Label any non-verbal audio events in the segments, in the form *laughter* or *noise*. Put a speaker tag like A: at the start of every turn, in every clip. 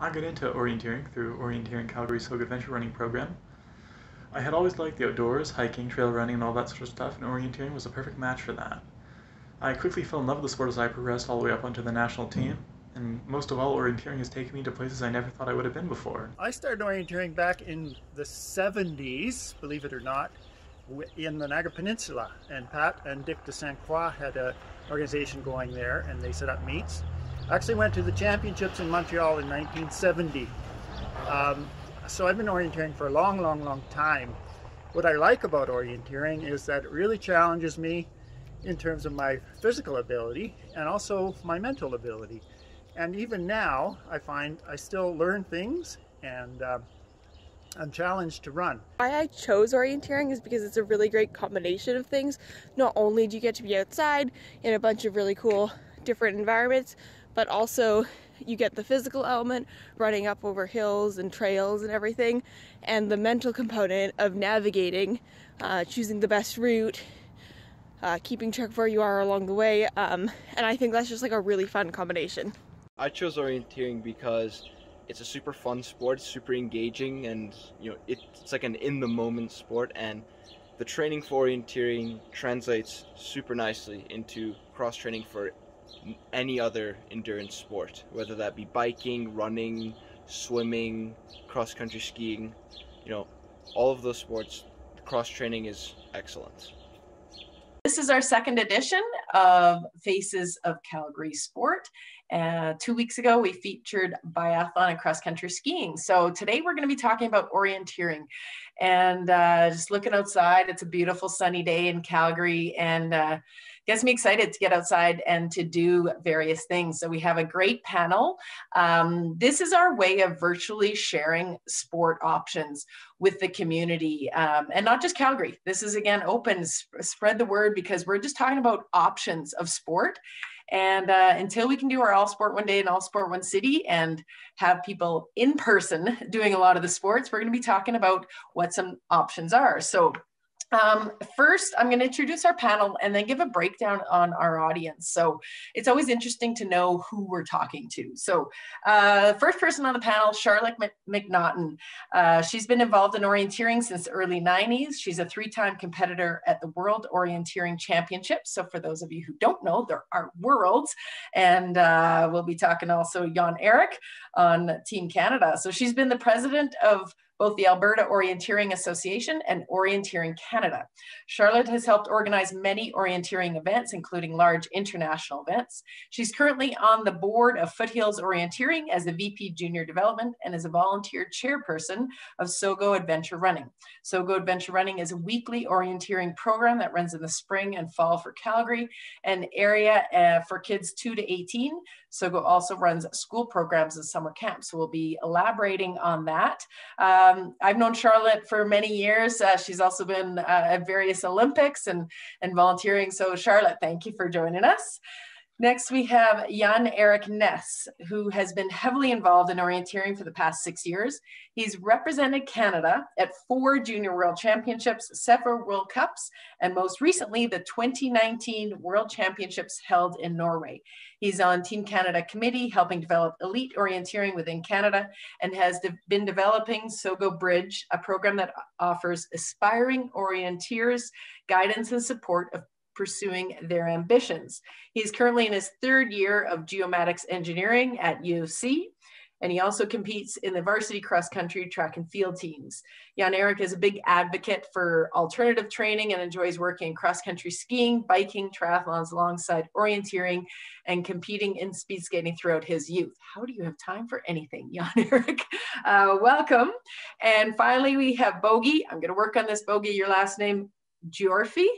A: I got into orienteering through Orienteering Calgary's Sogo Adventure Running program. I had always liked the outdoors, hiking, trail running, and all that sort of stuff, and orienteering was a perfect match for that. I quickly fell in love with the sport as I progressed all the way up onto the national team, and most of all, orienteering has taken me to places I never thought I would have been before.
B: I started orienteering back in the 70s, believe it or not, in the Niagara Peninsula, and Pat and Dick de St. Croix had an organization going there, and they set up meets. Actually went to the championships in Montreal in 1970. Um, so I've been orienteering for a long, long, long time. What I like about orienteering is that it really challenges me in terms of my physical ability and also my mental ability. And even now, I find I still learn things and uh, I'm challenged to run.
C: Why I chose orienteering is because it's a really great combination of things. Not only do you get to be outside in a bunch of really cool different environments, but also you get the physical element, running up over hills and trails and everything, and the mental component of navigating, uh, choosing the best route, uh, keeping track of where you are along the way, um, and I think that's just like a really fun combination.
D: I chose orienteering because it's a super fun sport, super engaging, and you know it's like an in-the-moment sport, and the training for orienteering translates super nicely into cross training for any other endurance sport, whether that be biking, running, swimming, cross country skiing, you know, all of those sports, cross training is excellent.
E: This is our second edition of Faces of Calgary Sport. Uh, two weeks ago, we featured biathlon and cross country skiing. So today we're going to be talking about orienteering and uh, just looking outside. It's a beautiful sunny day in Calgary and uh, gets me excited to get outside and to do various things. So we have a great panel. Um, this is our way of virtually sharing sport options with the community um, and not just Calgary. This is again open, sp- spread the word because we're just talking about options of sport. And uh, until we can do our all sport one day and all sport one city and have people in person *laughs* doing a lot of the sports, we're going to be talking about what some options are. So um, first, I'm going to introduce our panel and then give a breakdown on our audience. So it's always interesting to know who we're talking to. So uh, first person on the panel, Charlotte McNaughton. Uh, she's been involved in orienteering since the early 90s. She's a three-time competitor at the World Orienteering Championships. So for those of you who don't know, there are worlds. And uh, we'll be talking also Jan Erik on Team Canada. So she's been the president of both the Alberta Orienteering Association and Orienteering Canada. Charlotte has helped organize many orienteering events, including large international events. She's currently on the board of Foothills Orienteering as the VP Junior Development and is a volunteer chairperson of SOGO Adventure Running. SOGO Adventure Running is a weekly orienteering program that runs in the spring and fall for Calgary, an area uh, for kids 2 to 18 SOGO also runs school programs and summer camps. So we'll be elaborating on that. Um, I've known Charlotte for many years. Uh, she's also been uh, at various Olympics and, and volunteering. So Charlotte, thank you for joining us. Next, we have Jan Erik Ness, who has been heavily involved in orienteering for the past six years. He's represented Canada at four Junior World Championships, several World Cups, and most recently, the 2019 World Championships held in Norway. He's on Team Canada committee, helping develop elite orienteering within Canada, and has de been developing SOGO Bridge, a program that offers aspiring orienteers guidance and support of pursuing their ambitions. He's currently in his third year of geomatics engineering at U of C, and he also competes in the varsity cross country track and field teams. Jan Erik is a big advocate for alternative training and enjoys working in cross country skiing, biking, triathlons alongside orienteering and competing in speed skating throughout his youth. How do you have time for anything, *laughs* Jan Erik? Uh, welcome. And finally, we have Bogi. I'm going to work on this, Bogi, your last name, Giorfi.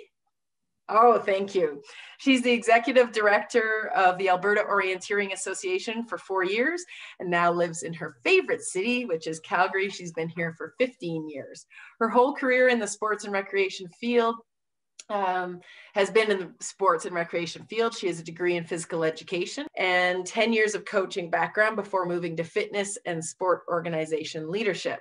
E: Oh, thank you. She's the executive director of the Alberta Orienteering Association for four years and now lives in her favorite city, which is Calgary. She's been here for 15 years. Her whole career in the sports and recreation field um, has been in the sports and recreation field. She has a degree in physical education and 10 years of coaching background before moving to fitness and sport organization leadership.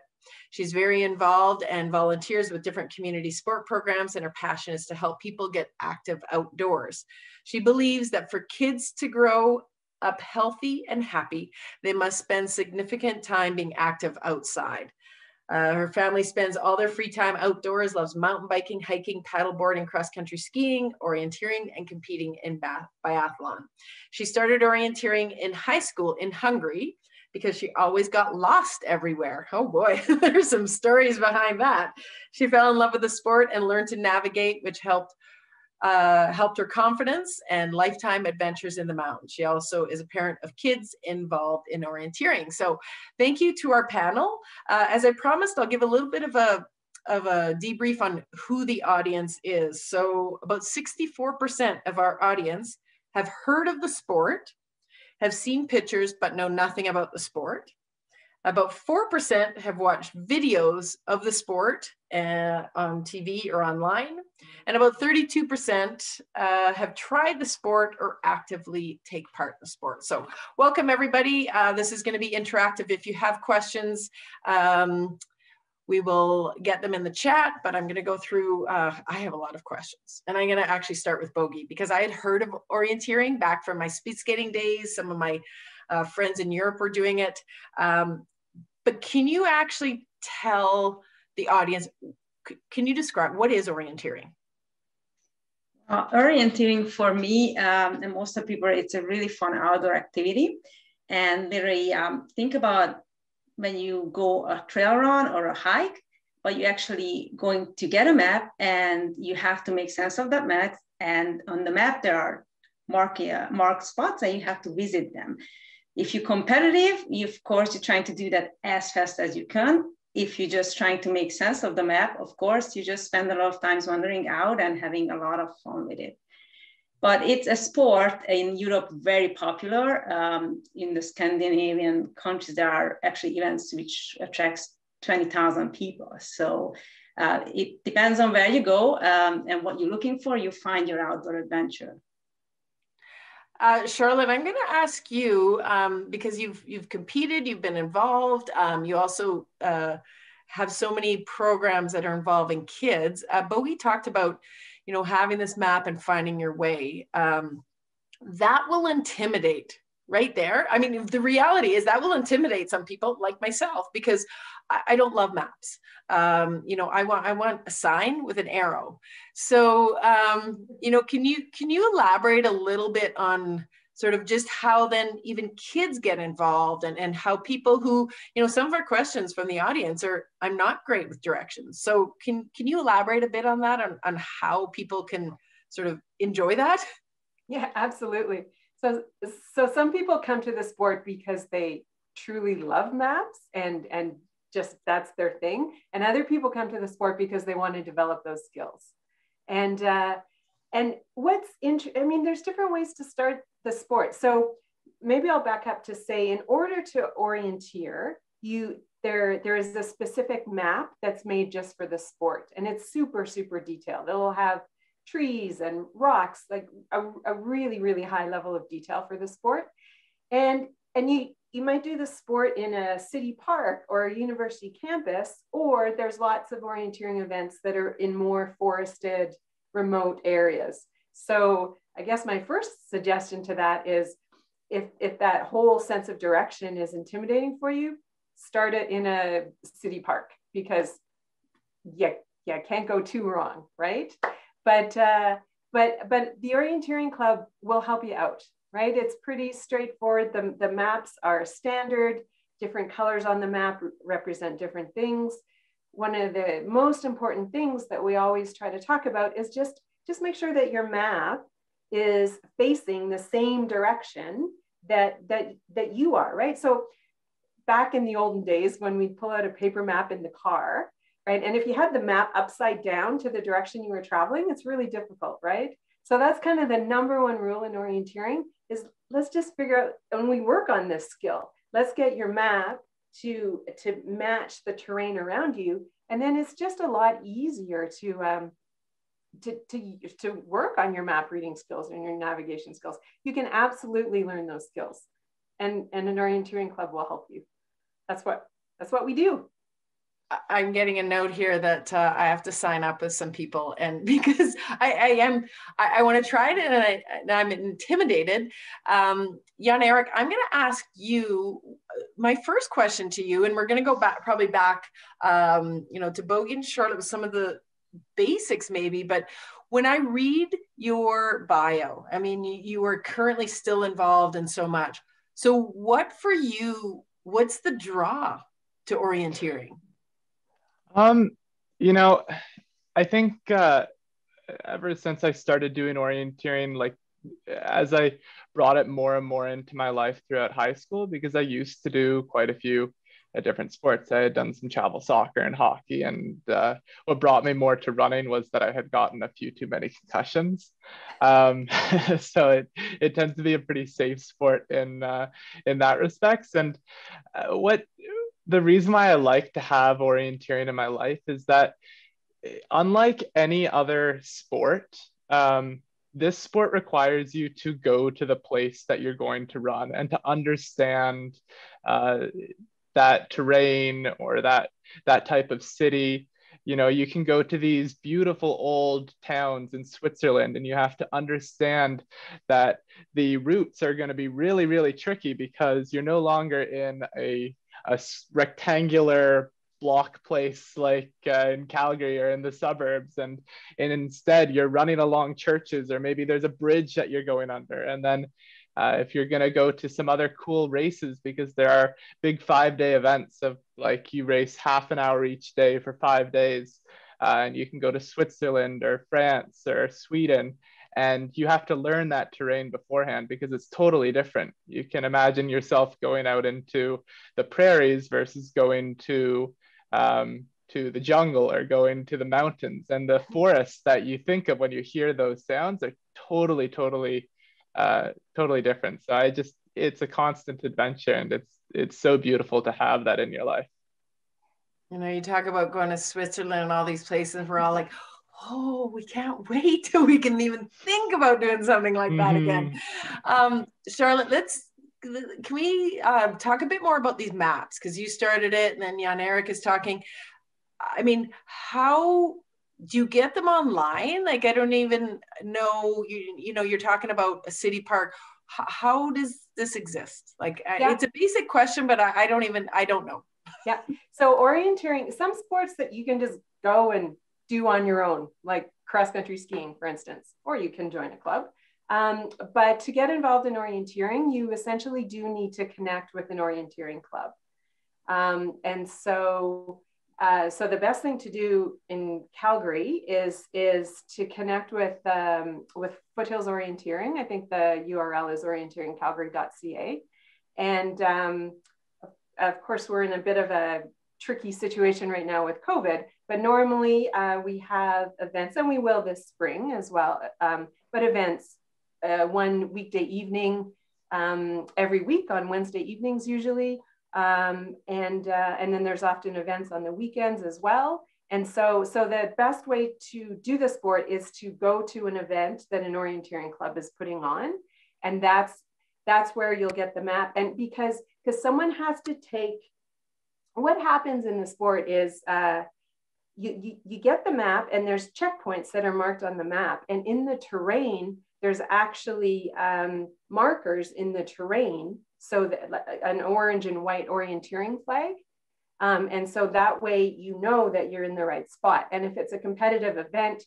E: She's very involved and volunteers with different community sport programs, and her passion is to help people get active outdoors. She believes that for kids to grow up healthy and happy, they must spend significant time being active outside. Uh, her family spends all their free time outdoors, loves mountain biking, hiking, paddleboarding, cross country skiing, orienteering, and competing in biathlon. She started orienteering in high school in Hungary because she always got lost everywhere. Oh boy, *laughs* there's some stories behind that. She fell in love with the sport and learned to navigate, which helped uh, helped her confidence and lifetime adventures in the mountains. She also is a parent of kids involved in orienteering. So thank you to our panel. Uh, as I promised, I'll give a little bit of a of a debrief on who the audience is. So about 64% of our audience have heard of the sport, have seen pictures, but know nothing about the sport. About 4% have watched videos of the sport uh, on TV or online. And about 32% uh, have tried the sport or actively take part in the sport. So welcome everybody. Uh, this is gonna be interactive. If you have questions, um, we will get them in the chat, but I'm gonna go through, uh, I have a lot of questions. And I'm gonna actually start with Bogi because I had heard of orienteering back from my speed skating days. Some of my uh, friends in Europe were doing it. Um, but can you actually tell the audience, can you describe what is orienteering?
F: Uh, orienteering for me um, and most of people, it's a really fun outdoor activity. And really um, think about when you go a trail run or a hike, but you're actually going to get a map and you have to make sense of that map. And on the map, there are mark, uh, marked spots and you have to visit them. If you're competitive, you, of course, you're trying to do that as fast as you can. If you're just trying to make sense of the map, of course, you just spend a lot of times wandering out and having a lot of fun with it. But it's a sport in Europe very popular. Um, in the Scandinavian countries, there are actually events which attracts 20,000 people. So uh, it depends on where you go um, and what you're looking for, you find your outdoor adventure.
E: Uh, Charlotte, I'm going to ask you um, because you've you've competed, you've been involved. Um, you also uh, have so many programs that are involving kids. Uh, Bogi talked about, you know, having this map and finding your way. Um, that will intimidate right there. I mean, the reality is that will intimidate some people like myself because I, I don't love maps. Um, you know, I want I want a sign with an arrow. So, um, you know, can you can you elaborate a little bit on sort of just how then even kids get involved and, and how people who, you know, some of our questions from the audience are, I'm not great with directions. So can, can you elaborate a bit on that, on, on how people can sort of enjoy that? *laughs*
G: Yeah, absolutely. So, so some people come to the sport because they truly love maps and, and just that's their thing. And other people come to the sport because they want to develop those skills. And, uh, and what's interesting, I mean, there's different ways to start the sport. So maybe I'll back up to say, in order to orienteer, you there there is a specific map that's made just for the sport, and it's super super detailed. It'll have trees and rocks, like a, a really really high level of detail for the sport, and and you you might do the sport in a city park or a university campus, or there's lots of orienteering events that are in more forested, remote areas. So I guess my first suggestion to that is if, if that whole sense of direction is intimidating for you, start it in a city park because yeah, yeah, can't go too wrong, right? But uh, but but the orienteering club will help you out, right? It's pretty straightforward. The, the maps are standard. Different colors on the map represent different things. One of the most important things that we always try to talk about is just just make sure that your map is facing the same direction that that that you are right? So back in the olden days when we pull out a paper map in the car right? And if you had the map upside down to the direction you were traveling it's really difficult right? So that's kind of the number one rule in orienteering is let's just figure out and we work on this skill. Let's get your map to to match the terrain around you. And then it's just a lot easier to um, to, to, to work on your map reading skills and your navigation skills. You can absolutely learn those skills. And, and an orienteering club will help you. That's what, that's what we do.
E: I'm getting a note here that uh, I have to sign up with some people, and *laughs* because I, I am, I, I want to try it, and, I, I'm intimidated. Um, Jan Erik, I'm going to ask you my first question to you, and we're going to go back, probably back, um, you know, to Bogi and Charlotte with some of the basics, maybe. But when I read your bio, I mean, you, you are currently still involved in so much. So, what for you? What's the draw to orienteering?
H: Um, you know, I think uh, ever since I started doing orienteering, like as I brought it more and more into my life throughout high school, because I used to do quite a few uh, different sports. I had done some travel soccer and hockey, and uh, what brought me more to running was that I had gotten a few too many concussions. Um, *laughs* so it it tends to be a pretty safe sport in uh, in that respects. And uh, what the reason why I like to have orienteering in my life is that unlike any other sport, um, this sport requires you to go to the place that you're going to run and to understand uh, that terrain or that that type of city. You know you can go to these beautiful old towns in switzerland and you have to understand that the routes are going to be really really tricky because you're no longer in a a rectangular block place like uh, in Calgary or in the suburbs. And and instead you're running along churches or maybe there's a bridge that you're going under. And then uh, if you're going to go to some other cool races because there are big five day events of like you race half an hour each day for five days uh, and you can go to Switzerland or France or Sweden and you have to learn that terrain beforehand because it's totally different. You can imagine yourself going out into the prairies versus going to um, to the jungle or going to the mountains and the forests that you think of when you hear those sounds are totally, totally, uh, totally different. So I just it's a constant adventure and it's it's so beautiful to have that in your life.
E: You know, you talk about going to Switzerland and all these places. We're all like, oh, we can't *laughs* wait till we can even think about doing something like that mm-hmm. again. Um, Charlotte, let's can we uh, talk a bit more about these maps because you started it and then Jan Erik is talking. I mean, how do you get them online? Like, I don't even know. You you know, you're talking about a city park. H- how does this exist? Like, yeah. it's a basic question, but I, I don't even I don't know.
G: Yeah. So orienteering, some sports that you can just go and do on your own, like cross country skiing, for instance, or you can join a club. Um, but to get involved in orienteering, you essentially do need to connect with an orienteering club. Um, and so, uh, so the best thing to do in Calgary is is to connect with um, with Foothills Orienteering. I think the URL is orienteeringcalgary.ca, and um, of course we're in a bit of a tricky situation right now with COVID. But normally uh, we have events, and we will this spring as well. Um, but events, uh, one weekday evening um, every week on Wednesday evenings usually, um, and uh, and then there's often events on the weekends as well. And so, so the best way to do the sport is to go to an event that an orienteering club is putting on, and that's that's where you'll get the map. And because because someone has to take what happens in the sport is uh, you, you, you get the map and there's checkpoints that are marked on the map. And in the terrain, there's actually um, markers in the terrain. So an orange and white orienteering flag. Um, and so that way you know that you're in the right spot. And if it's a competitive event,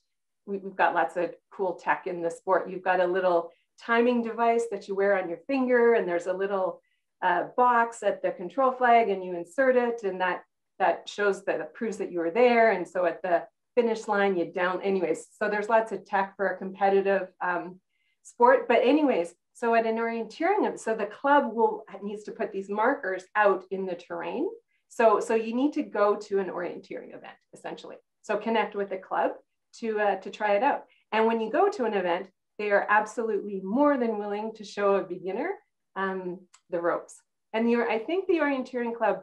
G: we, have got lots of cool tech in the sport. You've got a little timing device that you wear on your finger, and there's a little uh, box at the control flag, and you insert it, and that that shows that it proves that you were there. And so at the finish line, you down, anyways. So there's lots of tech for a competitive um, sport. But anyways, so at an orienteering, so the club will needs to put these markers out in the terrain. So, so you need to go to an orienteering event essentially. So connect with the club to, uh, to try it out. And when you go to an event, they are absolutely more than willing to show a beginner um, the ropes. And the, I think the orienteering club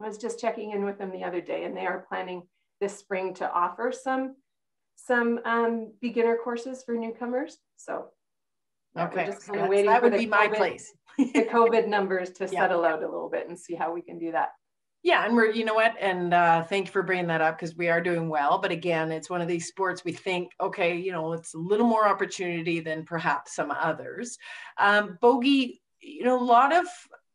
G: was just checking in with them the other day, and they are planning this spring to offer some some um, beginner courses for newcomers. So
E: okay, just kind of waiting that would be COVID, my place. *laughs*
G: the COVID numbers to yeah. settle out a little bit and see how we can do that.
E: Yeah, and we're, you know what, and uh, thank you for bringing that up because we are doing well. But again, it's one of these sports we think, okay, you know, it's a little more opportunity than perhaps some others. Um, Bogi, you know, a lot of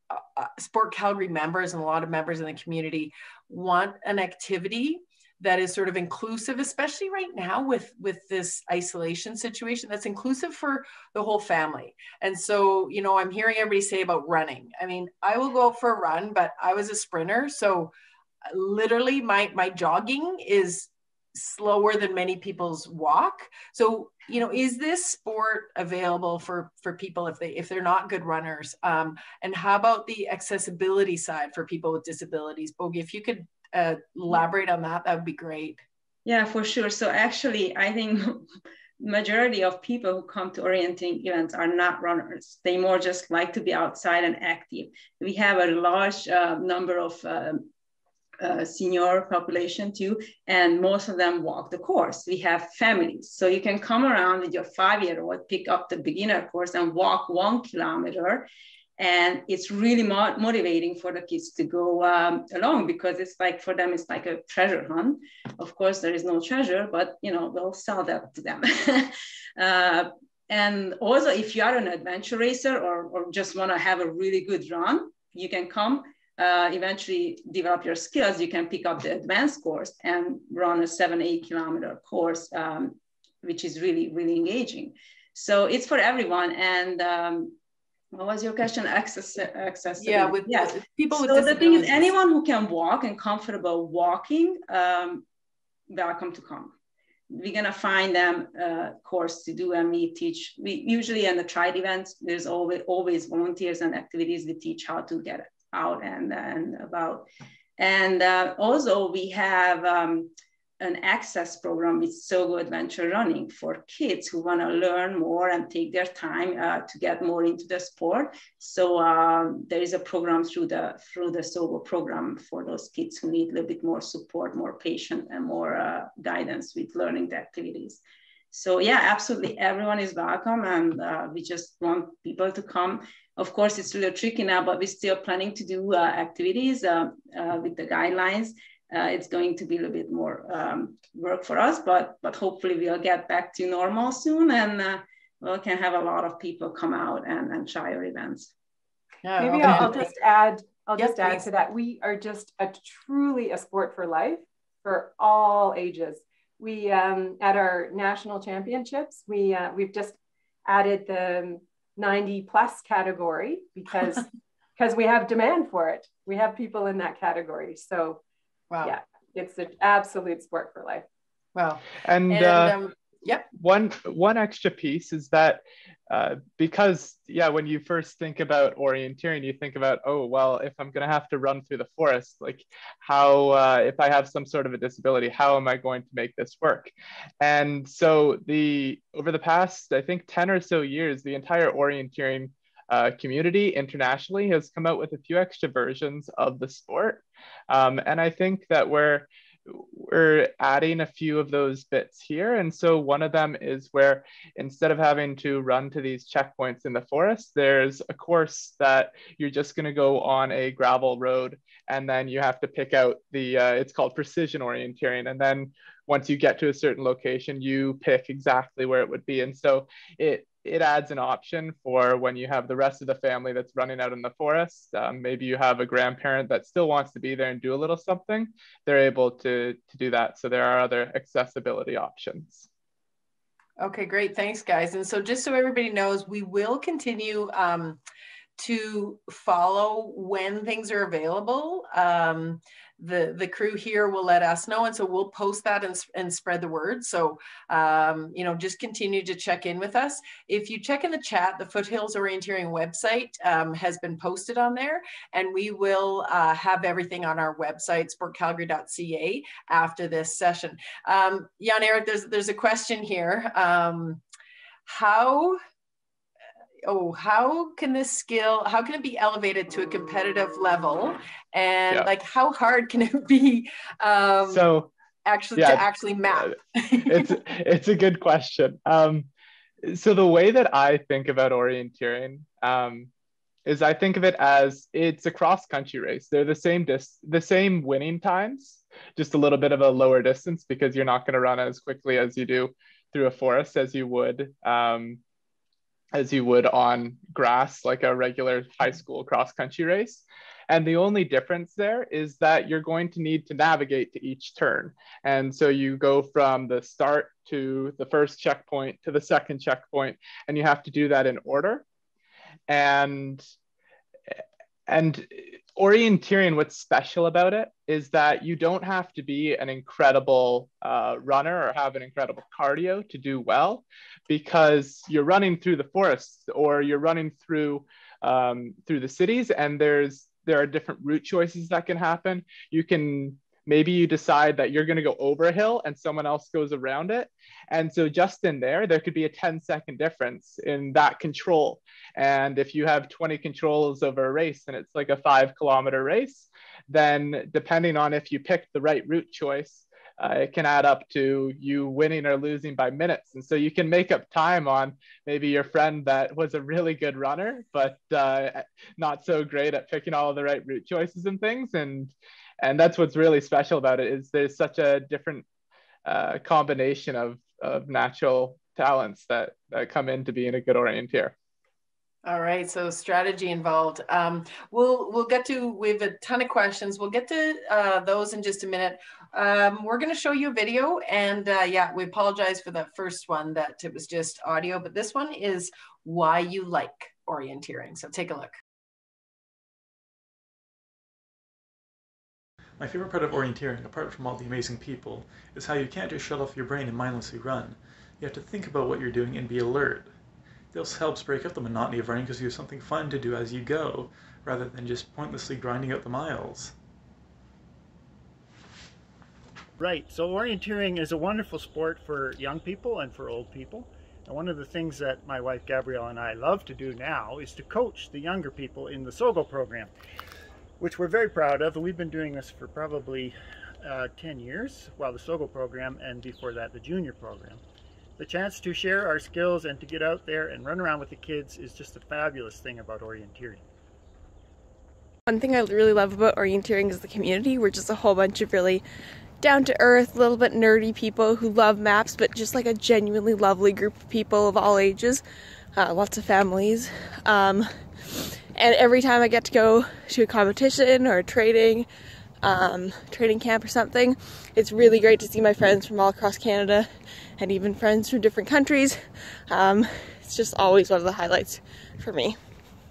E: uh, uh Sport Calgary members and a lot of members in the community want an activity that is sort of inclusive especially right now with with this isolation situation that's inclusive for the whole family. And so you know i'm hearing everybody say about running. I mean i will go for a run but i was a sprinter so uh, literally my my jogging is slower than many people's walk. So you know is this sport available for for people if they if they're not good runners? Um, and how about the accessibility side for people with disabilities? Bogi if you could uh, elaborate on that, that would be great.
F: Yeah, for sure. So actually, I think *laughs* majority of people who come to orienting events are not runners. They more just like to be outside and active. We have a large uh, number of uh, uh, senior population too, and most of them walk the course. We have families, so you can come around with your five-year-old, pick up the beginner course, and walk one kilometer, and it's really mo- motivating for the kids to go um, along because it's like for them it's like a treasure hunt. Of course there is no treasure but you know we'll sell that to them. *laughs* Uh, and also if you are an adventure racer or, or just want to have a really good run you can come uh, eventually develop your skills. You can pick up the advanced course and run a seven eight kilometer course um, which is really really engaging. So it's for everyone. And um, what was your question? Access, access.
E: Yeah, with yes. people with
F: so the thing is, anyone who can walk and comfortable walking, um, welcome to come. We're gonna find them a course to do, and we teach. We usually in the trade events, there's always always volunteers and activities. We teach how to get out and and about, and uh, also we have. Um, an access program with Sogo Adventure Running for kids who want to learn more and take their time uh, to get more into the sport. So um, there is a program through the through the Sogo program for those kids who need a little bit more support, more patience, and more uh, guidance with learning the activities. So yeah, absolutely, everyone is welcome, and uh, we just want people to come. Of course, it's a little tricky now, but we're still planning to do uh, activities uh, uh, with the guidelines uh, it's going to be a little bit more um, work for us, but but hopefully we'll get back to normal soon, and uh, we can have a lot of people come out and, and try our events.
G: Yeah, Maybe okay. I'll, I'll, just add. I'll yes, just add please. to that. We are just a truly a sport for life for all ages. We um, at our national championships, we uh, we've just added the 90 plus category because *laughs* because we have demand for it. We have people in that category. So Wow. Yeah, it's an absolute sport for life.
E: Wow.
H: And, and uh, um, yep. One one extra piece is that uh, because yeah, when you first think about orienteering, you think about oh well, if I'm gonna have to run through the forest, like how uh, if I have some sort of a disability, how am I going to make this work? And so the over the past I think ten or so years, the entire orienteering uh, community internationally has come out with a few extra versions of the sport. Um, and I think that we're we're adding a few of those bits here. And so one of them is where instead of having to run to these checkpoints in the forest, there's a course that you're just going to go on a gravel road and then you have to pick out the, uh, it's called precision orienteering. And then once you get to a certain location, you pick exactly where it would be. And so it it adds an option for when you have the rest of the family that's running out in the forest. Um, maybe you have a grandparent that still wants to be there and do a little something. They're able to, to do that. So there are other accessibility options.
E: Okay, great. Thanks, guys. And so just so everybody knows, we will continue um, to follow when things are available. Um, the the crew here will let us know and so we'll post that and, and spread the word. So um, you know just continue to check in with us. If you check in the chat the foothills orienteering website um, has been posted on there and we will uh, have everything on our website sportcalgary.ca after this session. Um, jan erik there's there's a question here. Um, how oh how can this skill how can it be elevated to a competitive level and yeah. like how hard can it be um
H: so
E: actually yeah, to actually map
H: it's *laughs* it's a good question um so the way that i think about orienteering um is I think of it as it's a cross country race. They're the same dis- the same winning times, just a little bit of a lower distance because you're not going to run as quickly as you do through a forest as you would um, as you would on grass, like a regular high school cross country race. And the only difference there is that you're going to need to navigate to each turn. And so you go from the start to the first checkpoint to the second checkpoint, and you have to do that in order. And and orienteering what's special about it is that you don't have to be an incredible uh, runner or have an incredible cardio to do well because you're running through the forests or you're running through um, through the cities and there's there are different route choices that can happen. You can maybe you decide that you're going to go over a hill and someone else goes around it and so just in there there could be a 10 second difference in that control and if you have 20 controls over a race and it's like a five kilometer race then depending on if you pick the right route choice uh, it can add up to you winning or losing by minutes. And so you can make up time on maybe your friend that was a really good runner, but uh, not so great at picking all the right route choices and things. And and that's what's really special about it is there's such a different uh, combination of of natural talents that that come into being a good orienteer.
E: All right, so strategy involved. Um, we'll we'll get to we have a ton of questions. We'll get to uh, those in just a minute. Um, we're going to show you a video, and uh, yeah, we apologize for that first one that it was just audio, but this one is why you like orienteering. So take a look.
A: My favorite part of orienteering, apart from all the amazing people, is how you can't just shut off your brain and mindlessly run. You have to think about what you're doing and be alert. This helps break up the monotony of running because you have something fun to do as you go, rather than just pointlessly grinding out the miles.
B: Right, so orienteering is a wonderful sport for young people and for old people. And one of the things that my wife Gabrielle and I love to do now is to coach the younger people in the SOGO program, which we're very proud of. We've been doing this for probably uh, 10 years, while the SOGO program and before that the junior program. The chance to share our skills and to get out there and run around with the kids is just a fabulous thing about orienteering.
C: One thing I really love about orienteering is the community. We're just a whole bunch of really down to earth, little bit nerdy people who love maps, but just like a genuinely lovely group of people of all ages, uh, lots of families. Um, and every time I get to go to a competition or a trading, um, training camp or something, it's really great to see my friends from all across Canada and even friends from different countries. Um, it's just always one of the highlights for me.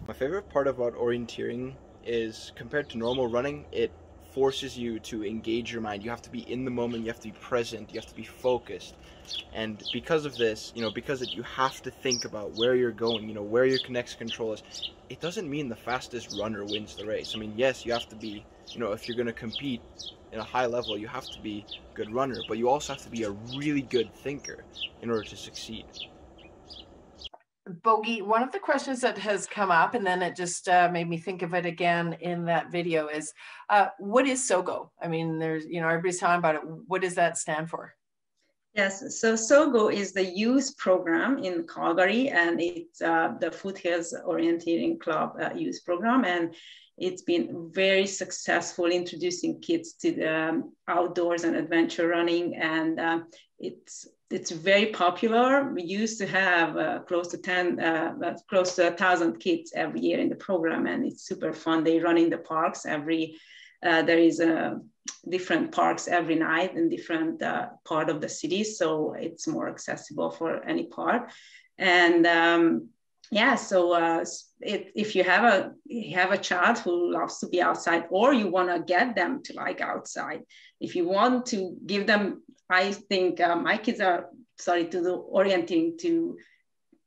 D: My favorite part about orienteering is compared to normal running, it forces you to engage your mind. You have to be in the moment, you have to be present, you have to be focused. And because of this, you know, because it, you have to think about where you're going, you know, where your next control is, it doesn't mean the fastest runner wins the race. I mean, yes, you have to be, you know, if you're going to compete in a high level, you have to be a good runner, but you also have to be a really good thinker in order to succeed.
E: Bogi, one of the questions that has come up, and then it just uh, made me think of it again in that video is, uh, what is SOGO? I mean, there's, you know, everybody's talking about it. What does that stand for?
F: Yes, so SOGO is the youth program in Calgary, and it's uh, the Foothills Orienteering Club uh, youth program. And it's been very successful introducing kids to the um, outdoors and adventure running, and uh, it's it's very popular. We used to have uh, close to ten, uh, uh, close to a thousand kids every year in the program, and it's super fun. They run in the parks every. Uh, there is a different parks every night in different uh, part of the city, so it's more accessible for any part. And um, yeah so uh, it, if you have a you have a child who loves to be outside or you want to get them to like outside if you want to give them i think uh, my kids are starting to do orienting to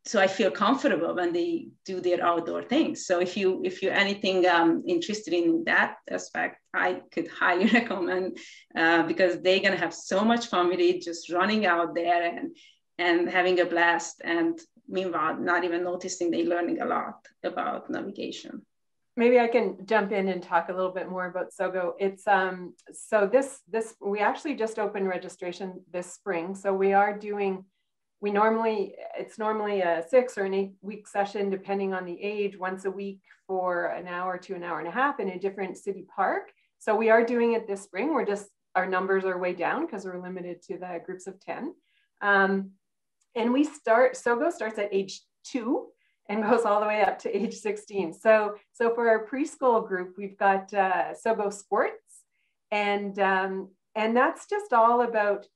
F: so i feel comfortable when they do their outdoor things. So if you if you're anything um, interested in that aspect i could highly *laughs* recommend uh, because they're to have so much fun with it just running out there and and having a blast and meanwhile not even noticing they're learning a lot about navigation
G: maybe i can jump in and talk a little bit more about sogo it's um so this this we actually just opened registration this spring so we are doing we normally, it's normally a six or an eight week session, depending on the age, once a week for an hour to an hour and a half in a different city park. So we are doing it this spring. We're just, our numbers are way down because we're limited to the groups of 10. Um, and we start, SOGO starts at age two and goes all the way up to age 16. So, so for our preschool group, we've got uh, SOGO Sports, and um, and that's just all about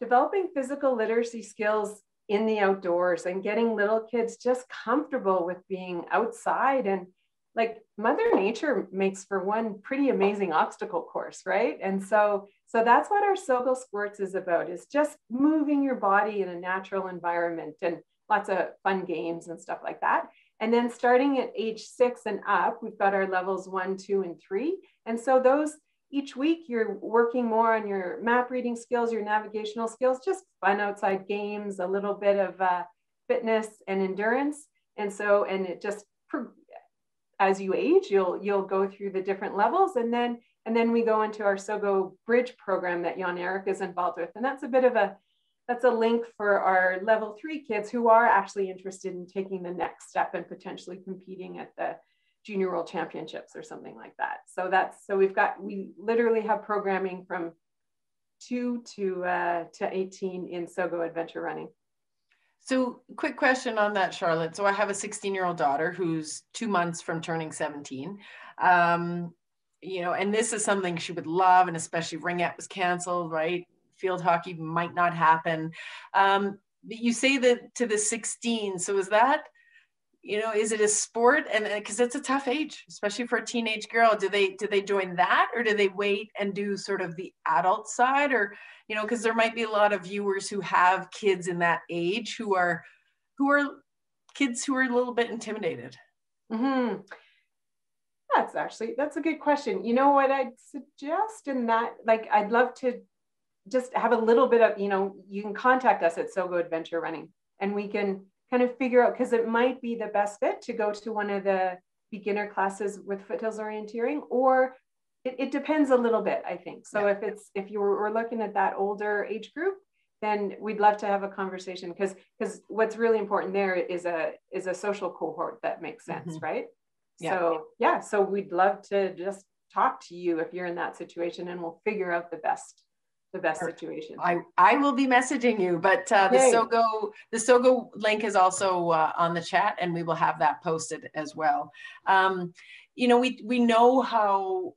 G: developing physical literacy skills in the outdoors and getting little kids just comfortable with being outside. And like mother nature makes for one pretty amazing obstacle course right? And so so that's what our SOGO sports is about is just moving your body in a natural environment. And lots of fun games and stuff like that and then starting at age six and up we've got our levels one two and three and so those each week you're working more on your map reading skills, your navigational skills, just fun outside games, a little bit of uh, fitness and endurance. And so, and it just, as you age, you'll, you'll go through the different levels and then, and then we go into our SOGO bridge program that Jan Erik is involved with. And that's a bit of a, that's a link for our level three kids who are actually interested in taking the next step and potentially competing at the junior world championships or something like that. So that's so we've got we literally have programming from two to uh, to 18 in Sogo adventure running.
E: So quick question on that, Charlotte. So I have a 16 year old daughter who's two months from turning 17. Um, you know, and this is something she would love, and especially ringette was canceled, right? Field hockey might not happen. Um, you say that to the 16. So is that you know is it a sport and because it's a tough age especially for a teenage girl do they do they join that or do they wait and do sort of the adult side or you know because there might be a lot of viewers who have kids in that age who are who are kids who are a little bit intimidated
G: mm-hmm. that's actually that's a good question you know what i'd suggest in that like i'd love to just have a little bit of you know you can contact us at sogo adventure running and we can kind of figure out because it might be the best fit to go to one of the beginner classes with foothills orienteering or it, it depends a little bit i think so yeah. if it's if you were looking at that older age group then we'd love to have a conversation because because what's really important there is a is a social cohort that makes sense mm-hmm. right yeah. so yeah so we'd love to just talk to you if you're in that situation and we'll figure out the best the best situation.
E: I, I will be messaging you, but uh, the Sogo the Sogo link is also uh, on the chat, and we will have that posted as well. Um, you know, we we know how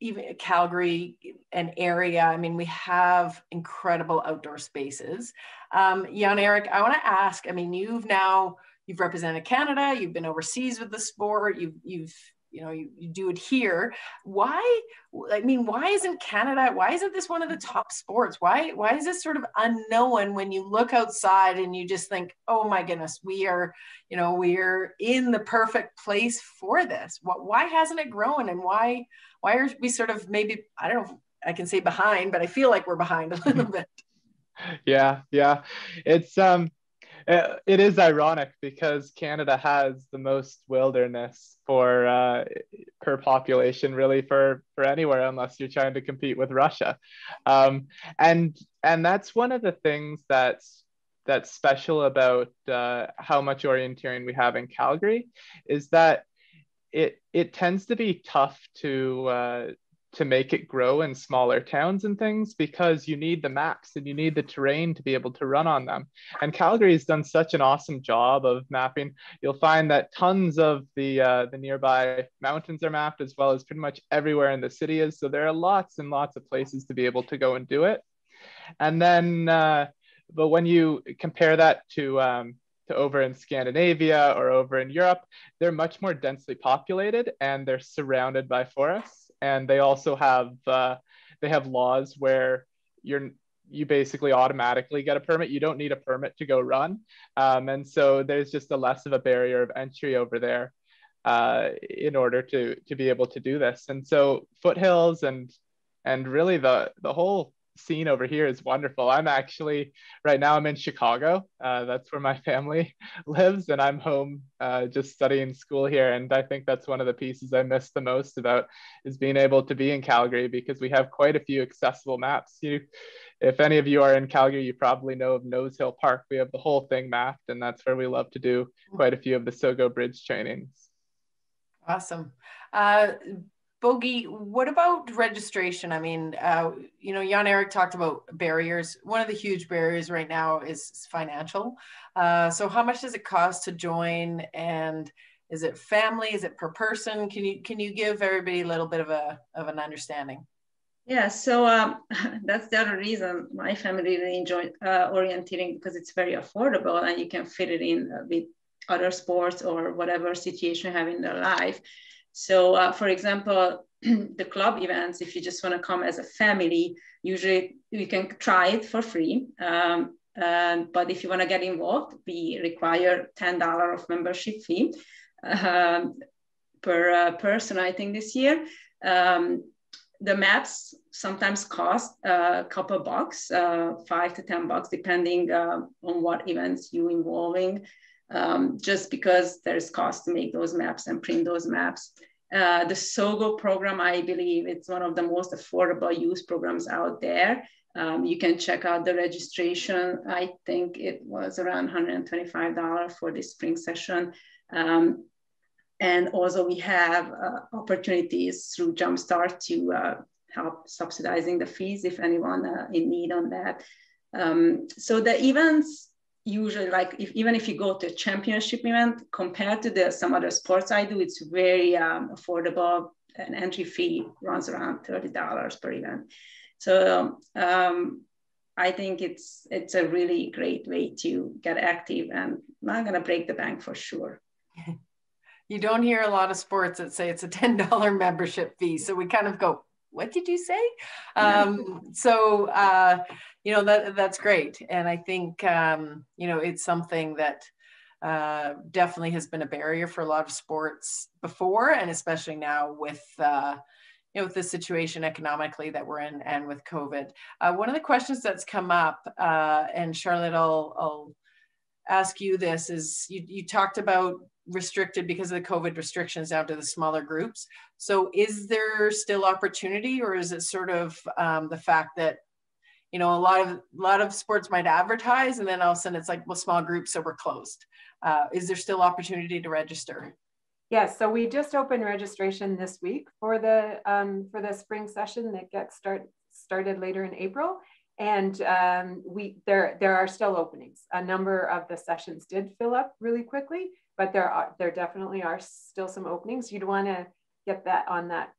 E: even Calgary, an area. I mean, we have incredible outdoor spaces. Um, Jan Erik, I want to ask. I mean, you've now you've represented Canada. You've been overseas with the sport. You've you've you know you, you do it here. Why i mean why isn't canada why isn't this one of the top sports? Why why is this sort of unknown when you look outside and you just think oh my goodness we are you know we're in the perfect place for this. What why hasn't it grown and why why are we sort of maybe i don't know i can say behind but i feel like we're behind a little bit.
H: Yeah yeah. It's um it is ironic because Canada has the most wilderness for uh, per population, really for for anywhere, unless you're trying to compete with Russia, um, and and that's one of the things that's that's special about uh, how much orienteering we have in Calgary, is that it it tends to be tough to uh, to make it grow in smaller towns and things because you need the maps and you need the terrain to be able to run on them. And Calgary has done such an awesome job of mapping. You'll find that tons of the uh, the nearby mountains are mapped as well as pretty much everywhere in the city is. So there are lots and lots of places to be able to go and do it. And then, uh, but when you compare that to um, to over in Scandinavia or over in Europe, they're much more densely populated and they're surrounded by forests and they also have uh, they have laws where you're you basically automatically get a permit. You don't need a permit to go run, um, and so there's just a less of a barrier of entry over there uh, in order to to be able to do this. And so foothills and and really the the whole scene over here is wonderful. I'm actually right now I'm in Chicago. Uh, that's where my family *laughs* lives, and I'm home uh, just studying school here. And I think that's one of the pieces I miss the most about is being able to be in Calgary because we have quite a few accessible maps. You if any of you are in Calgary, you probably know of Nose Hill Park. We have the whole thing mapped, and that's where we love to do quite a few of the SOGO Bridge trainings.
E: Awesome. Uh, Bogi, what about registration? I mean, uh, you know, Jan Erik talked about barriers. One of the huge barriers right now is financial. Uh, so, how much does it cost to join? And is it family? Is it per person? Can you can you give everybody a little bit of a of an understanding?
F: Yeah, so um, *laughs* that's the other reason my family really enjoyed uh, orienteering because it's very affordable and you can fit it in with other sports or whatever situation you have in their life. So, uh, for example, *clears throat* the club events, if you just want to come as a family, usually you can try it for free. Um, um, but if you want to get involved, we require $10 of membership fee um, per uh, person, I think, this year. Um, the maps sometimes cost a couple bucks, uh, five to 10 bucks, depending uh, on what events you involving, um, just because there's cost to make those maps and print those maps. Uh, the SOGO program, I believe it's one of the most affordable use programs out there. Um, you can check out the registration. I think it was around $125 for this spring session. Um, and also we have uh, opportunities through Jumpstart to uh, help subsidizing the fees if anyone uh, in need on that. Um, so the events usually like if, even if you go to a championship event compared to the some other sports I do, it's very um, affordable. An entry fee runs around $30 per event. So um, I think it's it's a really great way to get active and not gonna break the bank for sure. *laughs*
E: you don't hear a lot of sports that say it's a $10 *laughs* membership fee. So we kind of go, what did you say? Um, so, uh, you know, that, that's great. And I think, um, you know, it's something that uh, definitely has been a barrier for a lot of sports before, and especially now with, uh, you know, with the situation economically that we're in and with COVID. Uh, one of the questions that's come up, uh, and Charlotte, I'll, I'll ask you this, is you, you talked about restricted because of the COVID restrictions down to the smaller groups. So is there still opportunity or is it sort of um, the fact that, you know, a lot of, a lot of sports might advertise and then all of a sudden it's like, well, small groups, so we're closed. Uh, is there still opportunity to register?
G: Yes, so we just opened registration this week for the um, for the spring session that gets start started later in April, and um, we there there are still openings. A number of the sessions did fill up really quickly, but there are there definitely are still some openings. You'd want to get that on that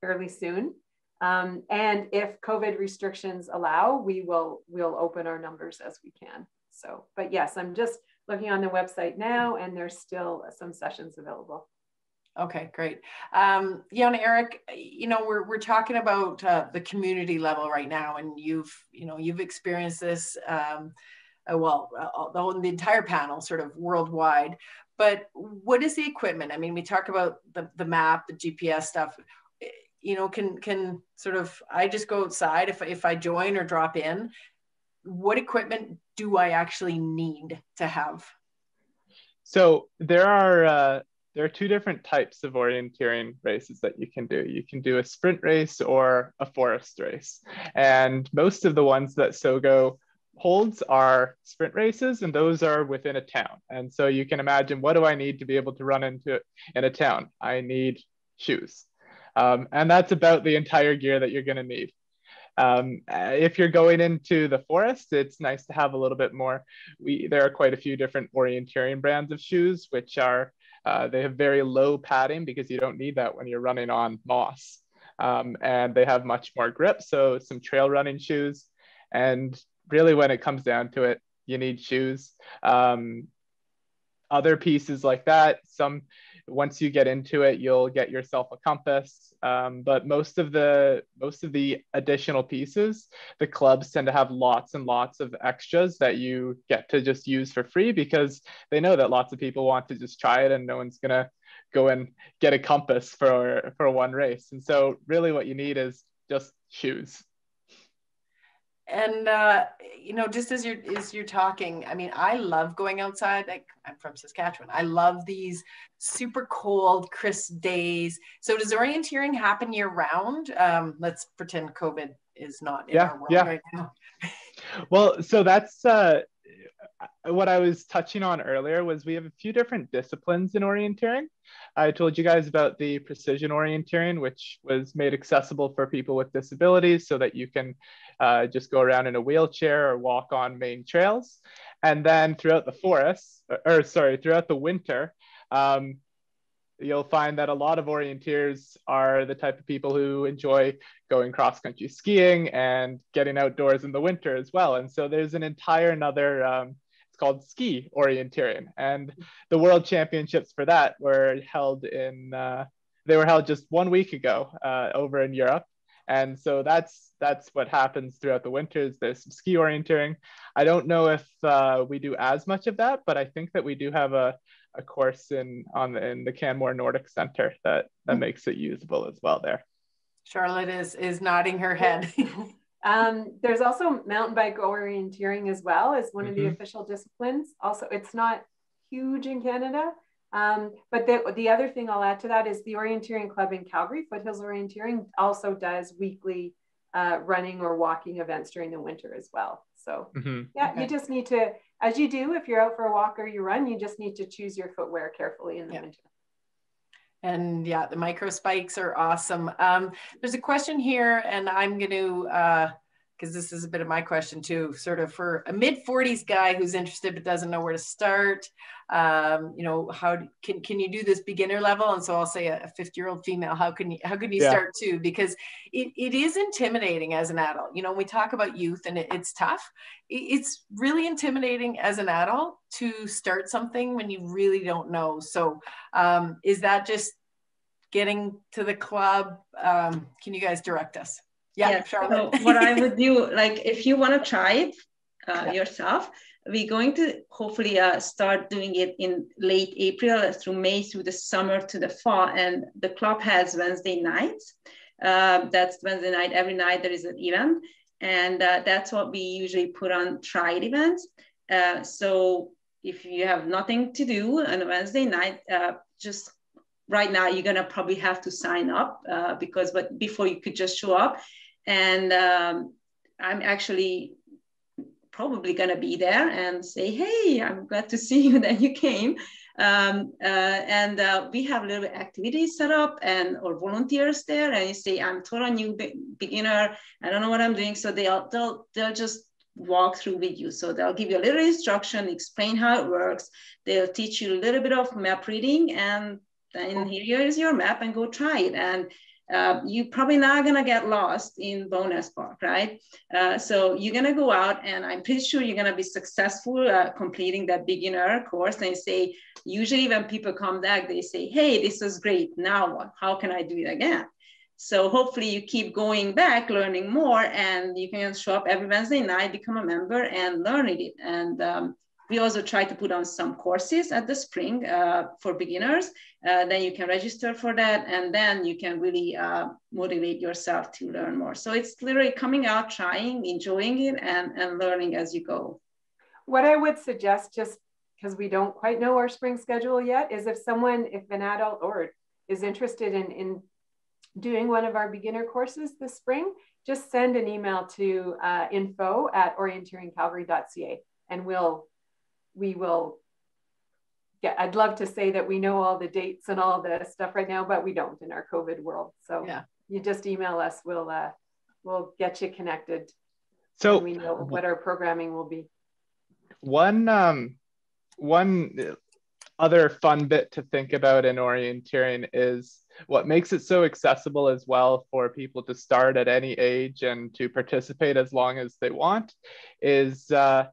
G: fairly soon. Um, and if COVID restrictions allow, we will we'll open our numbers as we can. So, but yes, I'm just looking on the website now, and there's still some sessions available.
E: Okay, great. Um, Jan Erik, you know, we're, we're talking about uh, the community level right now, and you've, you know, you've experienced this, um, uh, well, uh, the, whole, the entire panel sort of worldwide but what is the equipment? I mean, we talk about the, the map, the GPS stuff. You know, can can sort of I just go outside if if I join or drop in. What equipment do I actually need to have?
H: So there are uh, there are two different types of orienteering races that you can do. You can do a sprint race or a forest race, and most of the ones that SOGO holds are sprint races and those are within a town. And so you can imagine what do i need to be able to run into in a town? I need shoes. Um, and that's about the entire gear that you're going to need. Um, if you're going into the forest it's nice to have a little bit more. We there are quite a few different orienteering brands of shoes which are uh, they have very low padding because you don't need that when you're running on moss um, and they have much more grip so some trail running shoes and really when it comes down to it, you need shoes. Um, other pieces like that, some once you get into it, you'll get yourself a compass. Um, but most of the most of the additional pieces, the clubs tend to have lots and lots of extras that you get to just use for free because they know that lots of people want to just try it and no one's gonna go and get a compass for for one race. And so really what you need is just shoes
E: and uh, you know just as you're as you're talking i mean i love going outside like i'm from saskatchewan i love these super cold crisp days so does orienteering happen year round um, let's pretend covid is not in
H: Yeah,
E: our world
H: yeah.
E: right now. *laughs*
H: well so that's uh, what i was touching on earlier was we have a few different disciplines in orienteering. I told you guys about the precision orienteering which was made accessible for people with disabilities so that you can uh, just go around in a wheelchair or walk on main trails. And then throughout the forest or, or sorry throughout the winter um, you'll find that a lot of orienteers are the type of people who enjoy going cross country skiing and getting outdoors in the winter as well. And so there's an entire another, um, it's called ski orienteering. And the world championships for that were held in, uh, they were held just one week ago uh, over in Europe. And so that's that's what happens throughout the winters. There's some ski orienteering. I don't know if uh, we do as much of that, but I think that we do have a, a course in on the in the Canmore Nordic Center that that
G: Hmm.
H: makes it usable as well there.
E: Charlotte is is nodding her head. *laughs*
G: Um, there's also mountain bike orienteering as well as one of the
H: Mhm.
G: official disciplines. Also, it's not huge in Canada. Um, but the, the other thing I'll add to that is the Orienteering Club in Calgary, Foothills Orienteering, also does weekly uh, running or walking events during the winter as well. So
H: Mhm.
G: yeah,
E: Okay.
G: you just need to, as you do, if you're out for a walk or you run, you just need to choose your footwear carefully in the winter.
E: And yeah, the micro spikes are awesome. Um, there's a question here, and I'm going to, because this is a bit of my question too, sort of for a mid 40s guy who's interested but doesn't know where to start. Um, you know, how can can you do this beginner level? And so I'll say a 50 year old female, how can you how can you
H: Yeah.
E: start too? Because it, it is intimidating as an adult. You know, we talk about youth and it, it's tough. It- it's really intimidating as an adult to start something when you really don't know. So um, is that just getting to the club? Um, can you guys direct us? Yeah,
F: Yes.
E: Charlotte.
F: So what I would do, like if you want to try it uh,
E: Yeah.
F: yourself, we're going to hopefully uh, start doing it in late April through May through the summer to the fall. And the club has Wednesday nights. Uh, that's Wednesday night. Every night there is an event, and uh, that's what we usually put on tried events. Uh, so if you have nothing to do on a Wednesday night, uh, just right now you're gonna probably have to sign up uh, because but before you could just show up and um, i'm actually probably gonna be there and say hey i'm glad to see you *laughs* that you came. Um, uh, and uh, we have a little bit activities set up and or volunteers there and you say i'm total new be- beginner. I don't know what i'm doing. So they'll they'll they'll just walk through with you. So they'll give you a little instruction explain how it works. They'll teach you a little bit of map reading and then here is your map and go try it. And uh, you're probably not gonna get lost in Bowness Park, right? Uh, so you're gonna go out and I'm pretty sure you're gonna be successful uh, completing that beginner course. And say, usually when people come back, they say, hey, this was great, now what? How can I do it again? So hopefully you keep going back, learning more, and you can show up every Wednesday night, become a member, and learn it. And um, we also try to put on some courses at the spring uh, for beginners. Uh, then you can register for that, and then you can really uh, motivate yourself to learn more. So it's literally coming out, trying, enjoying it, and, and learning as you go.
G: What I would suggest, just because we don't quite know our spring schedule yet, is if someone, if an adult or is interested in, in doing one of our beginner courses this spring, just send an email to uh, info at orienteeringcalgary.ca and we'll, we will yeah, I'd love to say that we know all the dates and all the stuff right now, but we don't in our COVID world. So
E: Yeah.
G: you just email us. We'll uh, we'll get you connected.
H: So
G: we know what our programming will be.
H: one um, one other fun bit to think about in orienteering is what makes it so accessible as well for people to start at any age and to participate as long as they want is uh,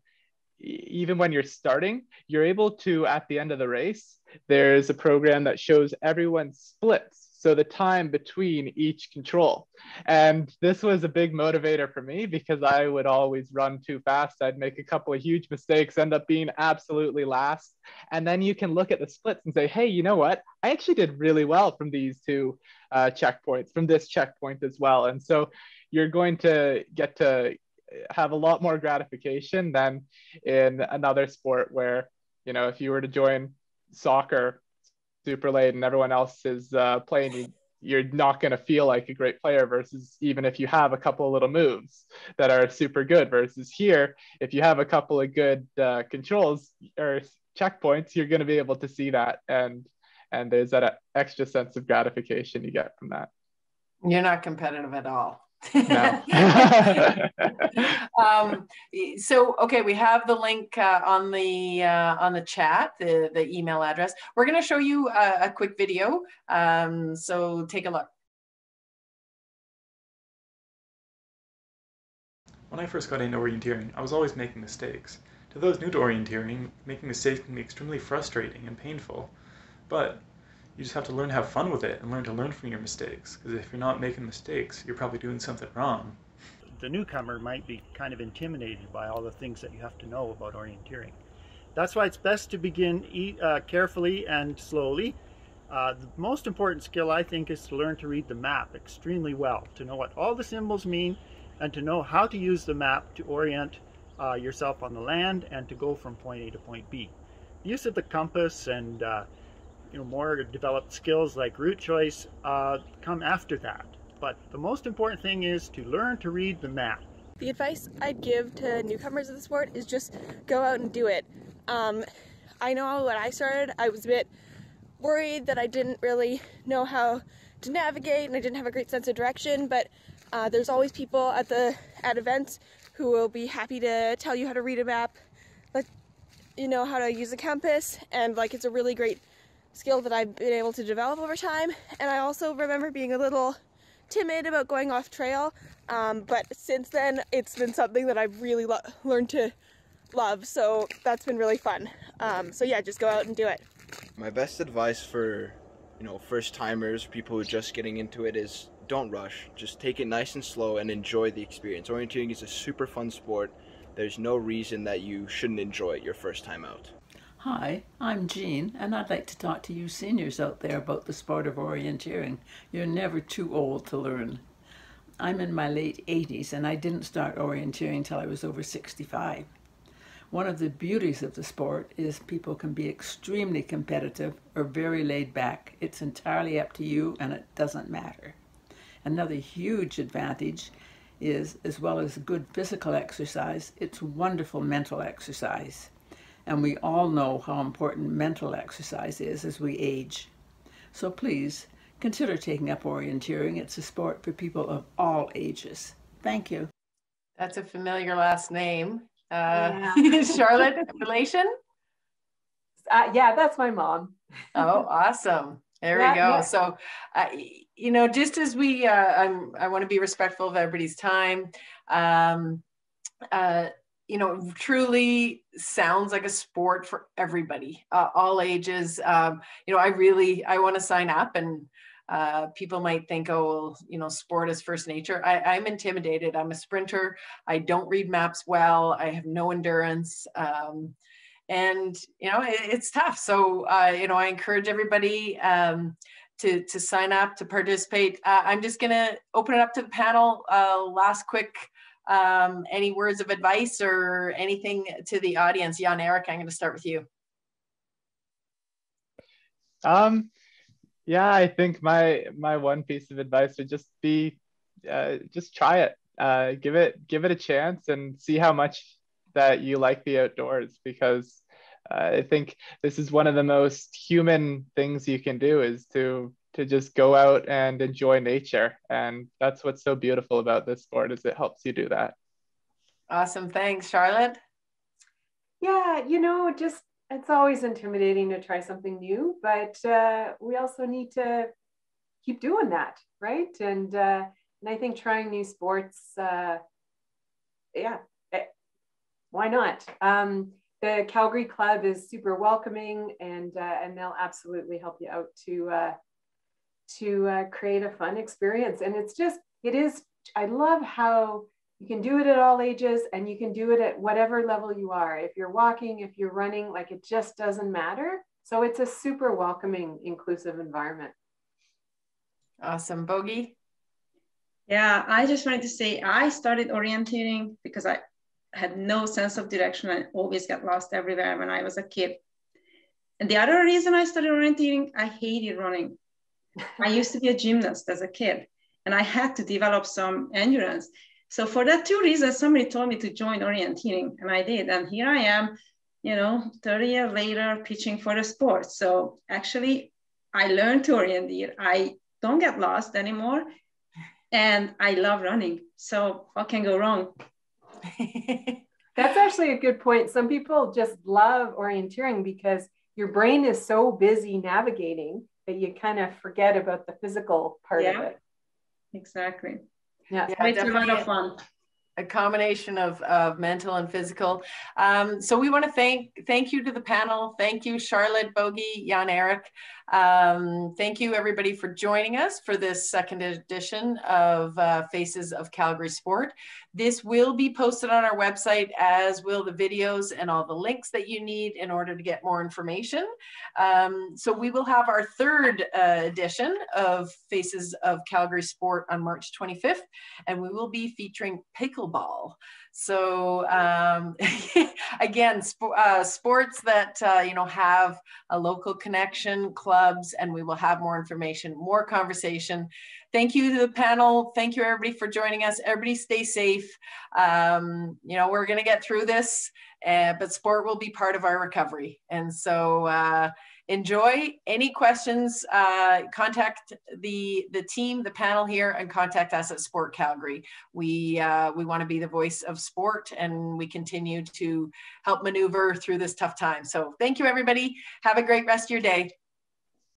H: even when you're starting, you're able to, at the end of the race, there's a program that shows everyone's splits. So the time between each control. And this was a big motivator for me because I would always run too fast. I'd make a couple of huge mistakes, end up being absolutely last. And then you can look at the splits and say, hey, you know what? I actually did really well from these two uh, checkpoints, from this checkpoint as well. And so you're going to get to have a lot more gratification than in another sport where, you know, if you were to join soccer super late and everyone else is uh, playing, you, you're not going to feel like a great player versus even if you have a couple of little moves that are super good versus here if you have a couple of good uh, controls or checkpoints you're going to be able to see that. And and there's that extra sense of gratification you get from that.
E: You're not competitive at all
H: no. *laughs* *laughs*
E: um, so okay, we have the link uh, on the uh, on the chat, the the email address. We're going to show you a, a quick video. Um, so take a look.
A: When I first got into orienteering, I was always making mistakes. To those new to orienteering, making mistakes can be extremely frustrating and painful. But you just have to learn to have fun with it and learn to learn from your mistakes. Because if you're not making mistakes, you're probably doing something wrong.
B: The newcomer might be kind of intimidated by all the things that you have to know about orienteering. That's why it's best to begin eat, uh, carefully and slowly. Uh, the most important skill, I think, is to learn to read the map extremely well, to know what all the symbols mean, and to know how to use the map to orient uh, yourself on the land and to go from point A to point B. The use of the compass and uh, you know, more developed skills like route choice uh, come after that. But the most important thing is to learn to read the map.
C: The advice I'd give to newcomers of the sport is just go out and do it. Um, I know when I started, I was a bit worried that I didn't really know how to navigate and I didn't have a great sense of direction, but uh, there's always people at the at events who will be happy to tell you how to read a map, like you know how to use a compass, and like it's a really great skill that I've been able to develop over time. And I also remember being a little timid about going off trail, um, but since then it's been something that I've really learned to love. So that's been really fun. Um, so yeah, just go out and do it.
D: My best advice for you know first timers, people who are just getting into it, is don't rush. Just take it nice and slow and enjoy the experience. Orienteering is a super fun sport. There's no reason that you shouldn't enjoy it your first time out.
I: Hi, I'm Jean, and I'd like to talk to you seniors out there about the sport of orienteering. You're never too old to learn. I'm in my late 80s, and I didn't start orienteering until I was over 65. One of the beauties of the sport is people can be extremely competitive or very laid back. It's entirely up to you, and it doesn't matter. Another huge advantage is, as well as good physical exercise, it's wonderful mental exercise and we all know how important mental exercise is as we age. So please consider taking up orienteering. It's a sport for people of all ages. Thank you.
E: That's a familiar last name. Uh, yeah. *laughs* Charlotte, relation?
G: Uh, yeah, that's my mom.
E: oh, awesome. There yeah, we go. Yeah. So, uh, you know, just as we, uh, I'm, I want to be respectful of everybody's time. Um, uh, you know, truly sounds like a sport for everybody, uh, all ages. Um, you know, I really, I want to sign up and uh, people might think, oh, well, you know, sport is first nature. I, am intimidated. I'm a sprinter. I don't read maps well. I have no endurance. Um, and, you know, it, it's tough. So, uh, you know, I encourage everybody um, to, to sign up, to participate. Uh, I'm just going to open it up to the panel. Uh, last quick um, any words of advice or anything to the audience? Jan Erik, I'm going to start with you.
H: Um, yeah, I think my my one piece of advice would just be, uh, just try it, uh, give it give it a chance, and see how much that you like the outdoors. Because uh, I think this is one of the most human things you can do is to to just go out and enjoy nature. And that's what's so beautiful about this sport is it helps you do that.
E: Awesome. Thanks, Charlotte.
G: Yeah, you know, just it's always intimidating to try something new, but uh, we also need to keep doing that, right? And uh, and I think trying new sports, uh, yeah, eh, why not? Um, the Calgary Club is super welcoming, and uh, and they'll absolutely help you out to uh, to uh, create a fun experience. And it's just, it is, I love how you can do it at all ages and you can do it at whatever level you are. If you're walking, if you're running, like it just doesn't matter. So it's a super welcoming, inclusive environment.
E: Awesome. Bogi?
F: Yeah, I just wanted to say I started orienteering because I had no sense of direction. I always got lost everywhere when I was a kid. And the other reason I started orienteering, I hated running. *laughs* I used to be a gymnast as a kid, and I had to develop some endurance. So for that two reasons, somebody told me to join orienteering, and I did. And here I am, you know, 30 years later, pitching for the sport. So actually, I learned to orienteer. I don't get lost anymore, and I love running. So what can go wrong? *laughs*
G: That's actually a good point. Some people just love orienteering because your brain is so busy navigating that you kind of forget about the physical part
F: yeah,
G: of it.
F: Exactly.
G: Yeah,
F: yeah it's a lot of fun
E: a combination of, of mental and physical. Um, so we want to thank thank you to the panel. Thank you, Charlotte, Bogi, Jan Erik. Um, thank you everybody for joining us for this second edition of uh, Faces of Calgary Sport. This will be posted on our website as will the videos and all the links that you need in order to get more information. Um, so we will have our third uh, edition of Faces of Calgary Sport on March 25th, and we will be featuring pickleball. So um, *laughs* again, sp uh, sports that uh, you know have a local connection, clubs, and we will have more information, more conversation. Thank you to the panel. Thank you everybody for joining us. Everybody stay safe. Um, you know we're gonna get through this, uh, but sport will be part of our recovery. And so uh, enjoy. Any questions, uh, contact the, the team, the panel here, and contact us at Sport Calgary. We, uh, we want to be the voice of sport and we continue to help maneuver through this tough time. So thank you, everybody. Have a great rest of your day.